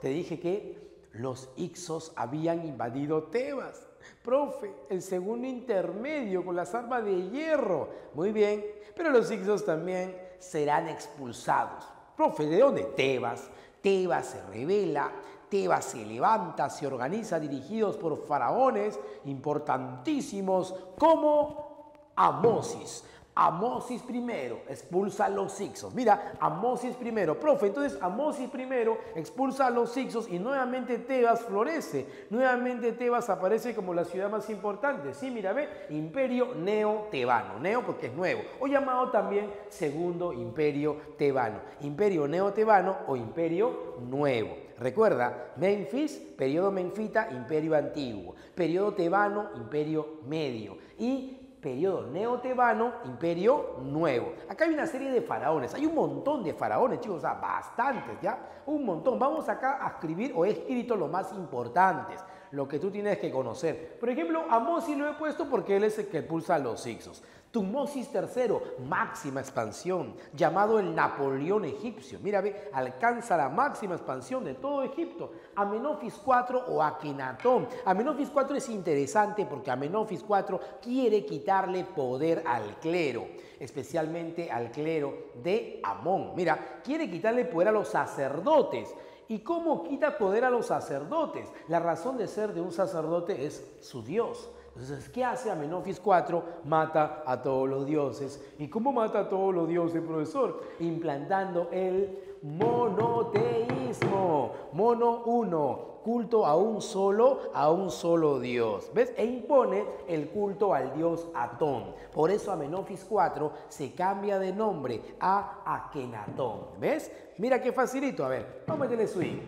Te dije que los Ixos habían invadido Tebas. Profe, el segundo intermedio con las armas de hierro. Muy bien, pero los Ixos también serán expulsados. Profe, ¿de dónde? Tebas. Tebas se revela, Tebas se levanta, se organiza dirigidos por faraones importantísimos como Amosis. Amosis primero expulsa a los Ixos. Mira, Amosis primero, profe, entonces Amosis primero expulsa a los Ixos y nuevamente Tebas florece. Nuevamente Tebas aparece como la ciudad más importante. Sí, mira, ve, imperio neo-tebano. Neo porque es nuevo. O llamado también segundo imperio tebano. Imperio neo-tebano o imperio nuevo. Recuerda, Memphis, periodo menfita, imperio antiguo. Periodo tebano, imperio medio. Y periodo neotebano, imperio nuevo. Acá hay una serie de faraones, hay un montón de faraones, chicos, o sea, bastantes, ¿ya? Un montón. Vamos acá a escribir o he escrito los más importantes, lo que tú tienes que conocer. Por ejemplo, a lo he puesto porque él es el que pulsa los Ixos. Tumosis III, máxima expansión, llamado el Napoleón egipcio. Mira, ve, alcanza la máxima expansión de todo Egipto. Amenofis IV o Akenatón. Amenofis IV es interesante porque Amenofis IV quiere quitarle poder al clero, especialmente al clero de Amón. Mira, quiere quitarle poder a los sacerdotes. ¿Y cómo quita poder a los sacerdotes? La razón de ser de un sacerdote es su Dios. Entonces, ¿qué hace Amenofis IV? Mata a todos los dioses. ¿Y cómo mata a todos los dioses, profesor? Implantando el monoteísmo. Mono uno, culto a un solo, a un solo Dios. ¿Ves? E impone el culto al dios Atón. Por eso Amenofis IV se cambia de nombre a Akenatón. ¿Ves? Mira qué facilito. A ver, vamos a meterle swing.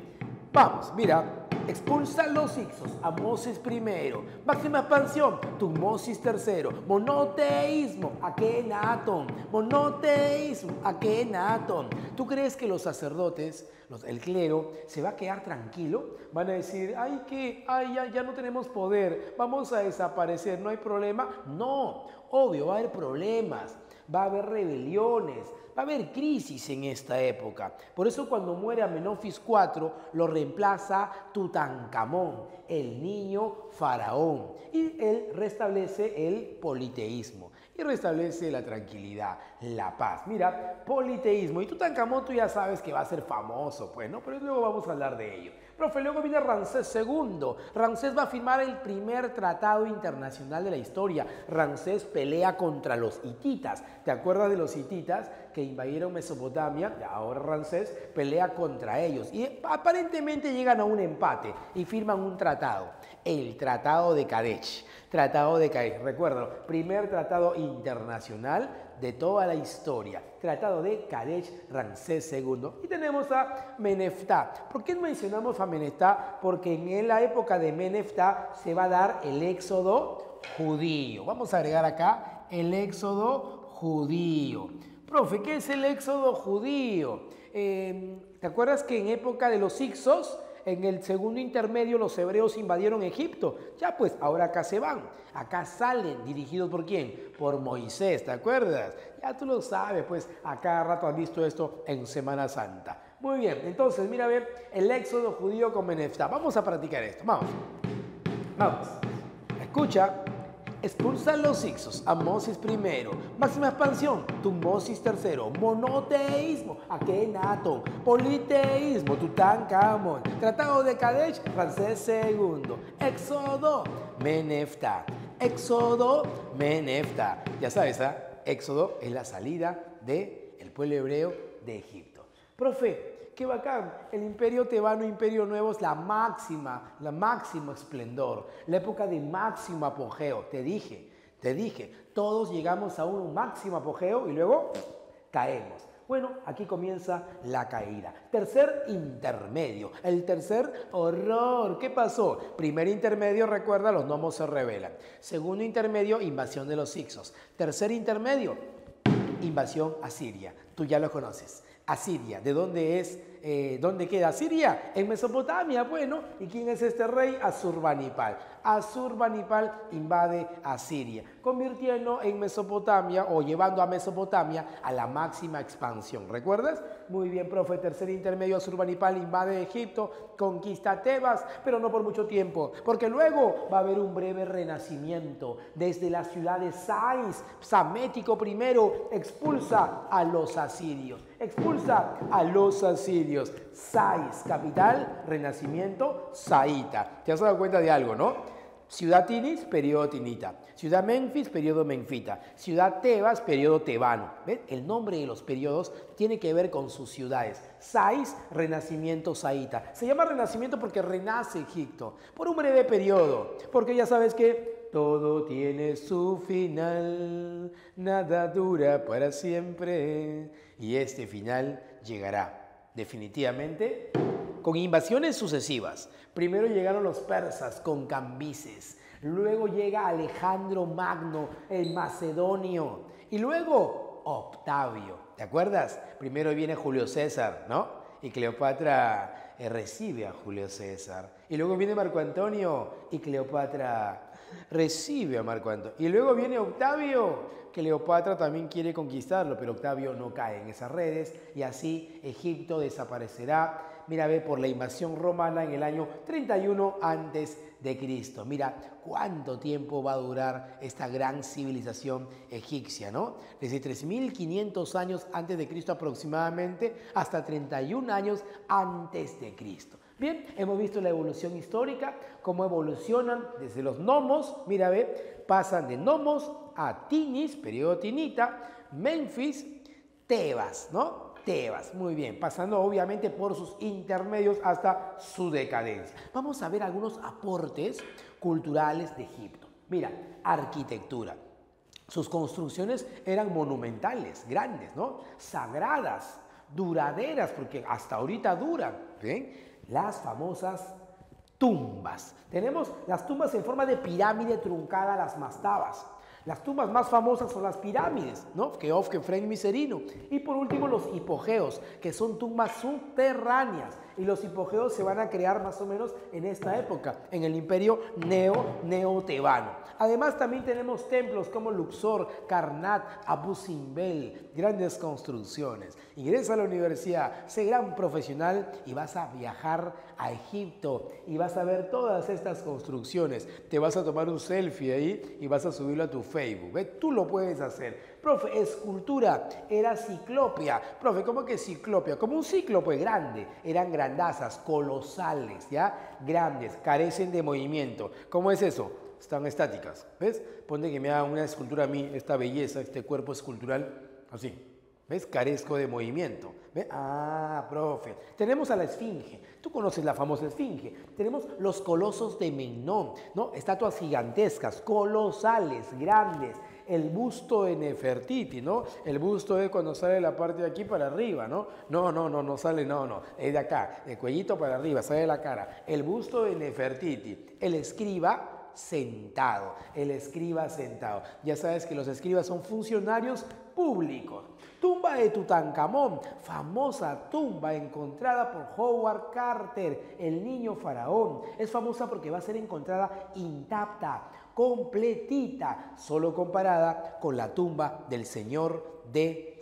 Vamos, mira. Expulsa los Ixos, Amosis primero, máxima expansión, Tumosis tercero, monoteísmo, Akenaton, monoteísmo, Akenaton. ¿Tú crees que los sacerdotes, el clero, se va a quedar tranquilo? Van a decir, ay, que, ay, ya, ya no tenemos poder, vamos a desaparecer, no hay problema. No, obvio, va a haber problemas va a haber rebeliones, va a haber crisis en esta época. Por eso cuando muere Amenofis IV lo reemplaza Tutankamón, el niño faraón, y él restablece el politeísmo y restablece la tranquilidad, la paz. Mira, politeísmo. Y Tutankamón tú ya sabes que va a ser famoso, pues, ¿no? Pero luego vamos a hablar de ello. Profe, luego viene Ramsés II. Ramsés va a firmar el primer tratado internacional de la historia. Ramsés pelea contra los hititas. ¿Te acuerdas de los hititas que invadieron Mesopotamia? Ahora Ramsés pelea contra ellos. Y aparentemente llegan a un empate y firman un tratado. El Tratado de Kadesh. Tratado de Kadesh, recuerdo, primer tratado internacional de toda la historia. Tratado de Kadesh Ramsés II. Y tenemos a Meneftá. ¿Por qué mencionamos a Meneftá? Porque en la época de Meneftá se va a dar el éxodo judío. Vamos a agregar acá el éxodo judío. Profe, ¿qué es el éxodo judío? Eh, ¿Te acuerdas que en época de los Ixos en el segundo intermedio los hebreos invadieron Egipto. Ya pues, ahora acá se van. Acá salen, dirigidos por quién? Por Moisés, ¿te acuerdas? Ya tú lo sabes, pues a cada rato has visto esto en Semana Santa. Muy bien, entonces mira a ver el éxodo judío con Menefta. Vamos a practicar esto, vamos. Vamos. Escucha. Expulsa los Ixos, Amosis primero, máxima expansión, Tumosis tercero, monoteísmo, Akenaton, politeísmo, Tutankamón, Tratado de Kadesh, francés segundo, Éxodo, Menefta, Éxodo, Menefta. Ya sabes, ¿ah? Éxodo es la salida del pueblo hebreo de Egipto. Profe, qué bacán. El imperio tebano, imperio nuevo, es la máxima, la máximo esplendor, la época de máximo apogeo. Te dije, te dije, todos llegamos a un máximo apogeo y luego caemos. Bueno, aquí comienza la caída. Tercer intermedio. El tercer horror. ¿Qué pasó? Primer intermedio, recuerda, los gnomos se rebelan. Segundo intermedio, invasión de los Ixos. Tercer intermedio, invasión a Siria. Tú ya lo conoces. Asiria, ¿de dónde es eh, ¿dónde queda Siria? En Mesopotamia, bueno, ¿y quién es este rey? Asurbanipal. Asurbanipal invade a Siria, convirtiendo en Mesopotamia o llevando a Mesopotamia a la máxima expansión. ¿Recuerdas? Muy bien, profe, tercer intermedio, Asurbanipal invade Egipto, conquista Tebas, pero no por mucho tiempo, porque luego va a haber un breve renacimiento desde la ciudad de Sais. Samético primero expulsa a los asirios, expulsa a los asirios. Sais, capital, renacimiento, Saíta. ¿Te has dado cuenta de algo, no? Ciudad Tinis, periodo tinita. Ciudad Memphis, periodo menfita. Ciudad Tebas, periodo tebano. ¿Ven? El nombre de los periodos tiene que ver con sus ciudades. Sais, renacimiento saíta. Se llama renacimiento porque renace Egipto por un breve periodo. Porque ya sabes que todo tiene su final, nada dura para siempre. Y este final llegará definitivamente con invasiones sucesivas. Primero llegaron los persas con Cambises, luego llega Alejandro Magno, el macedonio, y luego Octavio. ¿Te acuerdas? Primero viene Julio César, ¿no? Y Cleopatra eh, recibe a Julio César. Y luego viene Marco Antonio y Cleopatra recibe a Marco Antonio. Y luego viene Octavio, Cleopatra también quiere conquistarlo, pero Octavio no cae en esas redes y así Egipto desaparecerá mira, ve por la invasión romana en el año 31 antes de Cristo. Mira cuánto tiempo va a durar esta gran civilización egipcia, ¿no? Desde 3500 años antes de Cristo aproximadamente hasta 31 años antes de Cristo. Bien, hemos visto la evolución histórica, cómo evolucionan desde los nomos, mira, ve, pasan de nomos a Tinis, periodo tinita, Memphis, Tebas, ¿no? Tebas. Muy bien, pasando obviamente por sus intermedios hasta su decadencia. Vamos a ver algunos aportes culturales de Egipto. Mira, arquitectura. Sus construcciones eran monumentales, grandes, ¿no? Sagradas, duraderas, porque hasta ahorita duran. Las famosas tumbas. Tenemos las tumbas en forma de pirámide truncada, las mastabas. Las tumbas más famosas son las pirámides, ¿no? Keof, Kefren, Miserino. Y por último los hipogeos, que son tumbas subterráneas. Y los hipogeos se van a crear más o menos en esta época, en el imperio neo-neotebano. Además también tenemos templos como Luxor, Karnat, Abu Simbel, grandes construcciones. Ingresa a la universidad, sé gran profesional y vas a viajar a Egipto y vas a ver todas estas construcciones. Te vas a tomar un selfie ahí y vas a subirlo a tu Facebook. Tú lo puedes hacer. Profe, escultura, era ciclopia. Profe, ¿cómo que ciclopia? Como un cíclope grande. Eran grandazas, colosales, ¿ya? Grandes, carecen de movimiento. ¿Cómo es eso? Están estáticas. ¿Ves? Ponte que me haga una escultura a mí, esta belleza, este cuerpo escultural, así. ¿Ves? Carezco de movimiento. Ah, profe. Tenemos a la esfinge. Tú conoces la famosa esfinge. Tenemos los colosos de Menón, ¿no? Estatuas gigantescas, colosales, grandes. El busto de Nefertiti, ¿no? El busto es cuando sale la parte de aquí para arriba, ¿no? No, no, no, no sale, no, no. Es de acá, el cuellito para arriba, sale la cara. El busto de Nefertiti. El escriba sentado. El escriba sentado. Ya sabes que los escribas son funcionarios públicos. Tumba de Tutankamón, famosa tumba encontrada por Howard Carter, el niño faraón. Es famosa porque va a ser encontrada intacta, completita, solo comparada con la tumba del señor de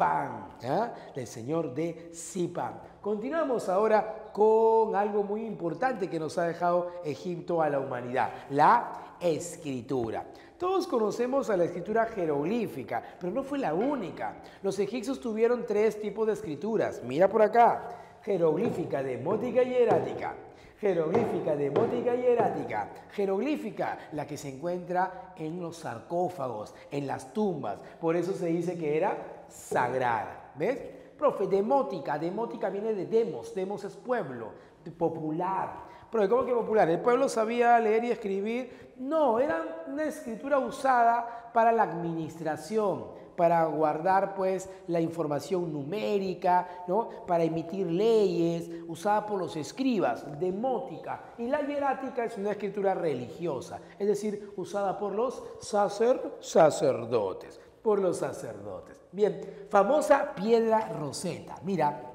¿ah? del señor de Sipan. Continuamos ahora con algo muy importante que nos ha dejado Egipto a la humanidad, la escritura. Todos conocemos a la escritura jeroglífica, pero no fue la única. Los egipcios tuvieron tres tipos de escrituras. Mira por acá. Jeroglífica, demótica y erática. Jeroglífica, demótica y erática. Jeroglífica, la que se encuentra en los sarcófagos, en las tumbas. Por eso se dice que era sagrada. ¿Ves? Profe, demótica. Demótica viene de demos. Demos es pueblo, popular. Pero ¿cómo que popular? ¿El pueblo sabía leer y escribir? No, era una escritura usada para la administración, para guardar pues la información numérica, ¿no? para emitir leyes, usada por los escribas, demótica. Y la hierática es una escritura religiosa, es decir, usada por los sacerdotes, por los sacerdotes. Bien, famosa piedra roseta. Mira,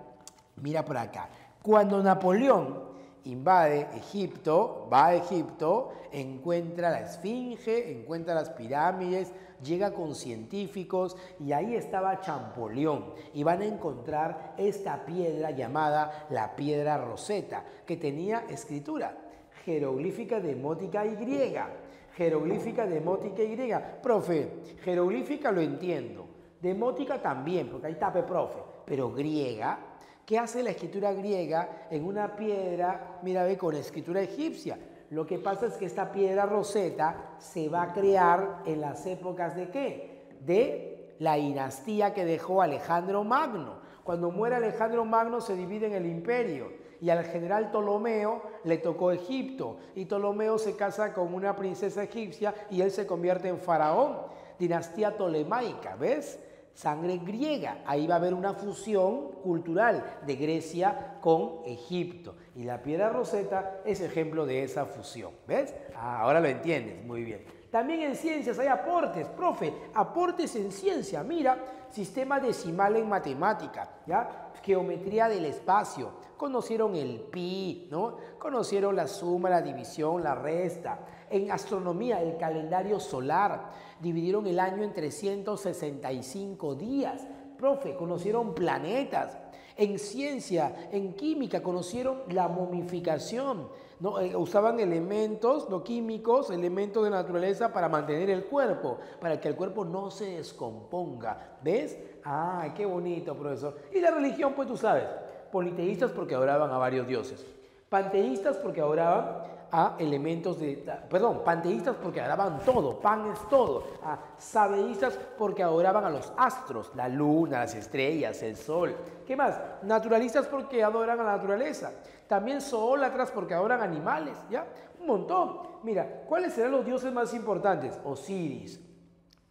Mira por acá. Cuando Napoleón invade Egipto, va a Egipto, encuentra la esfinge, encuentra las pirámides, llega con científicos y ahí estaba Champollion y van a encontrar esta piedra llamada la piedra Roseta, que tenía escritura jeroglífica demótica y griega. Jeroglífica demótica y griega. Profe, jeroglífica lo entiendo, demótica también, porque ahí tape profe, pero griega ¿Qué hace la escritura griega en una piedra, mira, ve, con escritura egipcia? Lo que pasa es que esta piedra roseta se va a crear en las épocas de qué? De la dinastía que dejó Alejandro Magno. Cuando muere Alejandro Magno se divide en el imperio y al general Ptolomeo le tocó Egipto y Ptolomeo se casa con una princesa egipcia y él se convierte en faraón. Dinastía tolemaica, ¿ves? Sangre griega. Ahí va a haber una fusión cultural de Grecia con Egipto. Y la piedra roseta es ejemplo de esa fusión. ¿Ves? Ah, ahora lo entiendes. Muy bien. También en ciencias hay aportes, profe, aportes en ciencia. Mira, sistema decimal en matemática, ¿ya? Geometría del espacio. Conocieron el pi, ¿no? Conocieron la suma, la división, la resta. En astronomía, el calendario solar. Dividieron el año en 365 días. Profe, conocieron planetas. En ciencia, en química, conocieron la momificación. ¿no? Eh, usaban elementos no químicos, elementos de naturaleza para mantener el cuerpo, para que el cuerpo no se descomponga. ¿Ves? Ah, qué bonito, profesor. Y la religión, pues tú sabes, politeístas porque adoraban a varios dioses, panteístas porque adoraban a elementos de, perdón, panteístas porque adoraban todo, pan es todo, a sabeístas porque adoraban a los astros, la luna, las estrellas, el sol. ¿Qué más? Naturalistas porque adoran a la naturaleza. También zoólatras porque adoran animales, ¿ya? Un montón. Mira, ¿cuáles serán los dioses más importantes? Osiris,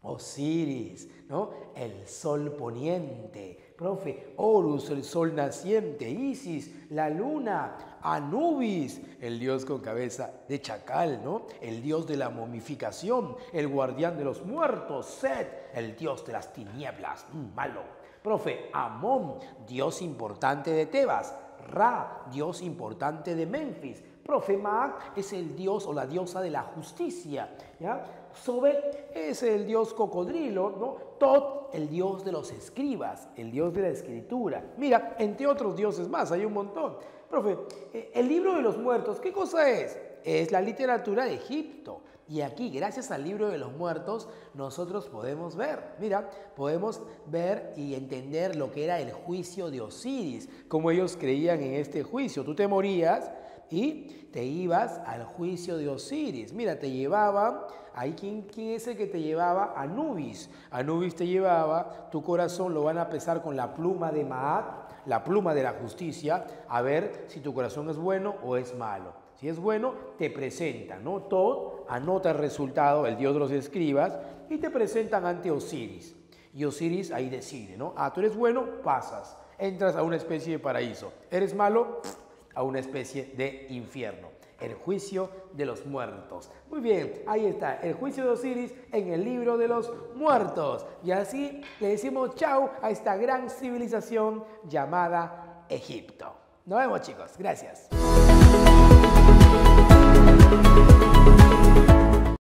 Osiris, ¿no? El sol poniente, profe, Horus, el sol naciente, Isis, la luna, Anubis, el dios con cabeza de chacal, ¿no? El dios de la momificación, el guardián de los muertos, Set, el dios de las tinieblas, mm, malo. Profe, Amón, dios importante de Tebas, Ra, dios importante de Memphis. Profe, Mac es el dios o la diosa de la justicia, ¿ya? Sobek es el dios cocodrilo, ¿no? Tot, el dios de los escribas, el dios de la escritura. Mira, entre otros dioses más, hay un montón. Profe, eh, el libro de los muertos, ¿qué cosa es? Es la literatura de Egipto. Y aquí, gracias al libro de los muertos, nosotros podemos ver, mira, podemos ver y entender lo que era el juicio de Osiris, como ellos creían en este juicio. Tú te morías y te ibas al juicio de Osiris. Mira, te llevaban, ahí quién, quién es el que te llevaba? Anubis. Anubis te llevaba, tu corazón lo van a pesar con la pluma de Maat, la pluma de la justicia, a ver si tu corazón es bueno o es malo. Si es bueno, te presentan, ¿no? Todo anota el resultado, el dios de los escribas, y te presentan ante Osiris. Y Osiris ahí decide, ¿no? Ah, tú eres bueno, pasas, entras a una especie de paraíso. ¿Eres malo? A una especie de infierno, el juicio de los muertos. Muy bien, ahí está, el juicio de Osiris en el libro de los muertos. Y así le decimos chau a esta gran civilización llamada Egipto. Nos vemos chicos, gracias.